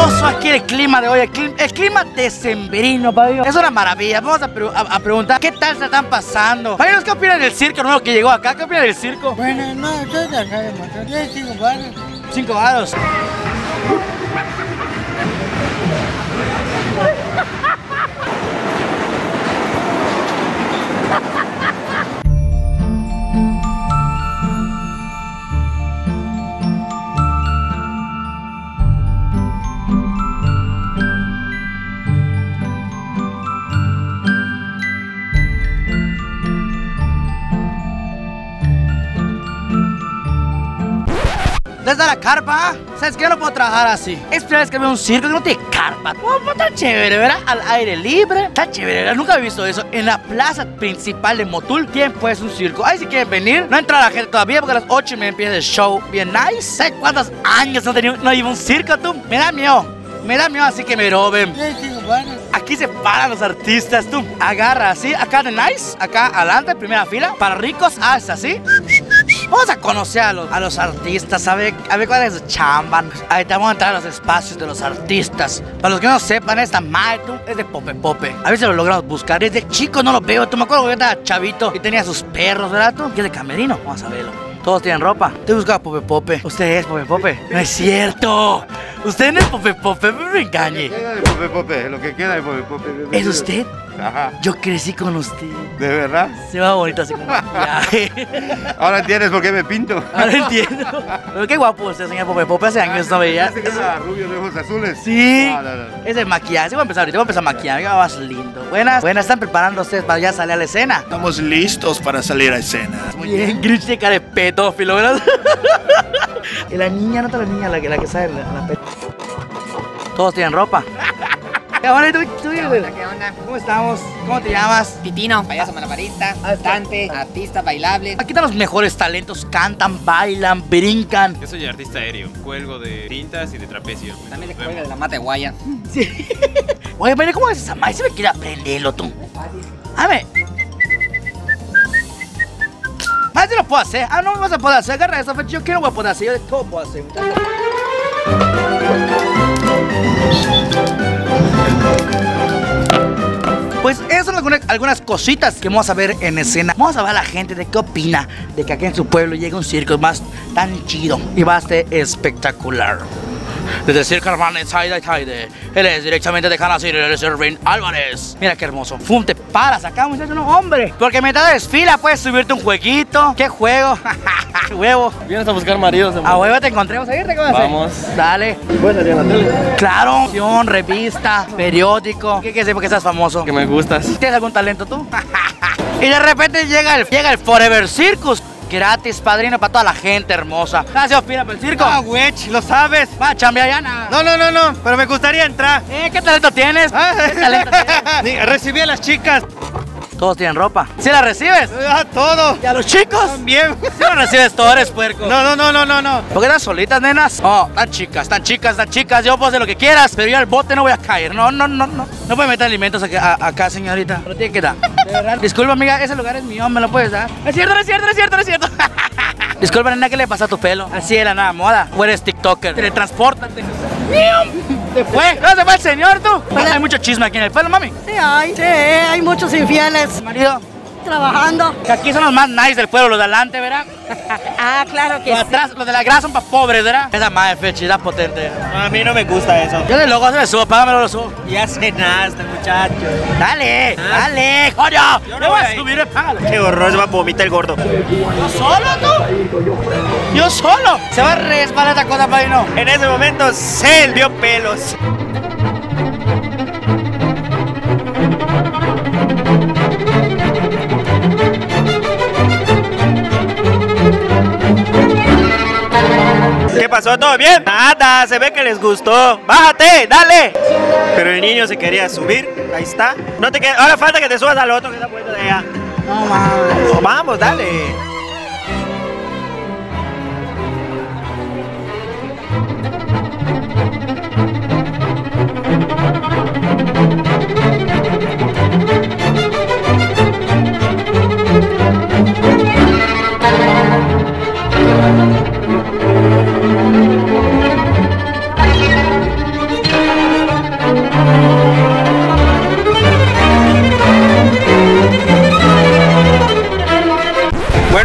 delicioso aquí el clima de hoy. El clima, el clima decembrino. Es una maravilla. Vamos a, pre- a- a preguntar qué tal se están pasando. Pabellos, ¿qué opinan del circo nuevo que llegó acá? ¿Qué opinan del circo? Bueno, no, soy de acá de Monterrey, cinco bares. Cinco varos. Desde la carpa, ¿sabes qué? Yo no puedo trabajar así. Es primera vez que veo un circo que no tiene carpa. Oh, pues está chévere, ¿verdad? Al aire libre. Está chévere, ¿verdad? Nunca he visto eso. En la plaza principal de Motul tienen pues un circo. Ahí si quieren venir. No entra la gente todavía porque a las 8 me empieza el show bien nice. ¿Sabes cuántos años no, tenía, no iba un circo tú? Me da miedo. Me da miedo así que me roben. Aquí se paran los artistas, tú. Agarra así, acá de nice, acá adelante, primera fila. Para ricos, haz así. Vamos a conocer a los, a los artistas, a ver, a ver cuál es su chamba. Ahí te vamos a entrar a los espacios de los artistas. Para los que no sepan, esta tú, es de Pope Pope. A si lo logramos buscar. Desde chico no lo veo. Tú me acuerdo que estaba chavito y tenía sus perros, ¿verdad tú? Es de camerino. Vamos a verlo. Todos tienen ropa. Te buscaba Pope Pope. Usted es Pope Pope. No es cierto. Usted no es Pope Pope, no me engañe. Queda de Pope Pope, lo que queda de Pope Pope. ¿Es usted? Ajá, Yo crecí con usted. de verdad. Se va bonito así como maquillaje. Ahora entiendes por qué me pinto. Ahora entiendo. Pero qué guapo usted, señor Pope Pope. Hace años no veía. Ese que era rubio de ojos azules. Sí. No, no, no. Es el maquillaje. Voy a empezar ahorita. Voy a empezar a maquillar. Ya más lindo. Buenas. Buenas. Están preparando ustedes para ya salir a la escena. Estamos listos para salir a escena. Muy bien. Grinch de cara de pedófilo, ¿verdad? y la niña, no está la niña, la que, la que sale en la, Todos tienen ropa. Ya, bueno, ¿y tú, tú, ¿Qué onda? ¿Qué onda? ¿Cómo estamos? ¿Cómo te llamas? Titino, payaso malabarista, cantante, artista bailable. Aquí están los mejores talentos. Cantan, bailan, brincan. Yo soy artista aéreo, cuelgo de tintas y de trapecio. También se cuelga de la mata de guaya. Sí. Oye, pero ¿cómo es esa madre? Se me quiere aprenderlo tú. A ver. Yo lo puedo hacer. Ah, no me vas a poder hacer. Agarra esa fecha. Yo quiero voy a poder hacer. Yo de todo puedo hacer. Pues esas son algunas, algunas cositas que vamos a ver en escena. Vamos a ver a la gente de qué opina de que aquí en su pueblo llegue un circo más tan chido y va a ser espectacular. Desde Circo Hermano Taide Taide. Él es directamente de Canacir, él es Erwin Álvarez. Mira qué hermoso. Fum, te paras acá, muchacho, no, hombre. Porque mientras desfila puedes subirte un jueguito. ¿Qué juego? Huevo. Vienes a buscar maridos. A huevo te encontré. ¿Vamos a Vamos. Dale. ¿Puedes salir en la tele? Claro. Opción, revista, periódico. ¿Qué quieres decir porque seas famoso? Que me gustas. ¿Tienes algún talento tú? y de repente llega el, llega el Forever Circus. Gratis, padrino, para toda la gente hermosa. Gracias, opina para el circo. Ah, güey, lo sabes. Va a chambear ya nada. No, no, no, no, pero me gustaría entrar. Eh, ¿Qué talento tienes? Ah. ¿Qué talento tienes? Recibí a las chicas. Todos tienen ropa. ¿Sí la recibes? Ah, todo. ¿Y a los chicos? También. ¿Sí lo recibes todo? Eres puerco. No, no, no, no, no, no. ¿Por qué están solitas, nenas? Oh, están chicas, están chicas, están chicas. Yo puedo hacer lo que quieras, pero yo al bote no voy a caer. No, no, no, no. No puede meter alimentos acá, a- acá, señorita. Pero tiene que dar. De verdad. Disculpa, amiga, ese lugar es mío, ¿me lo puedes dar? Es cierto, no es cierto, no es cierto, no es cierto. Disculpa, nena, ¿qué le pasa a tu pelo? Así de la nada moda. O eres TikToker. Teletranspórtate. ¿Se fue? ¿No se fue el señor, tú? Hay mucho chisme aquí en el pelo, mami. Sí, hay, sí, hay muchos infieles Marido, trabajando. que aquí son los más nice del pueblo, los de adelante, ¿verdad? Ah, claro que Los sí. atrás, los de la grasa son para pobres, ¿verdad? Esa madre fechida potente. A mí no me gusta eso. Yo de loco se le subo, págamelo lo subo. Ya cenaste, muchacho. Dale, dale, coño. Yo no voy voy a a ir. subir, págalo. Qué horror, se va a vomitar el gordo. ¿Yo solo, tú? Yo solo. Se va a resbalar esta cosa, padrino. En ese momento, Cell dio pelos. pasó? ¿Todo bien? Nada, se ve que les gustó. ¡Bájate! ¡Dale! Pero el niño se quería subir. Ahí está. No te quedes. Ahora falta que te subas al otro que está puesto de allá. Vamos, dale. Thank you.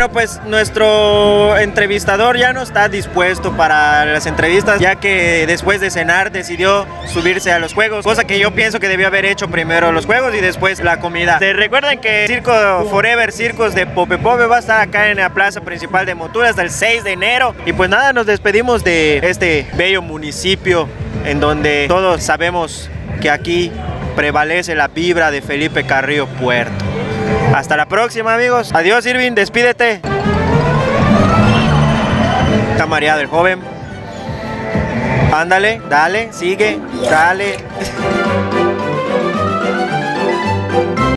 Pues nuestro entrevistador ya no está dispuesto para las entrevistas, ya que después de cenar decidió subirse a los juegos, cosa que yo pienso que debió haber hecho primero los juegos y después la comida. ¿Se recuerdan que Circo Forever Circos de Pope Pope va a estar acá en la plaza principal de Motul hasta el 6 de enero? Y pues nada, nos despedimos de este bello municipio en donde todos sabemos que aquí prevalece la vibra de Felipe Carrillo Puerto. Hasta la próxima, amigos. Adiós, Irving, despídete. Está mareado el joven. Ándale, dale, sigue, dale.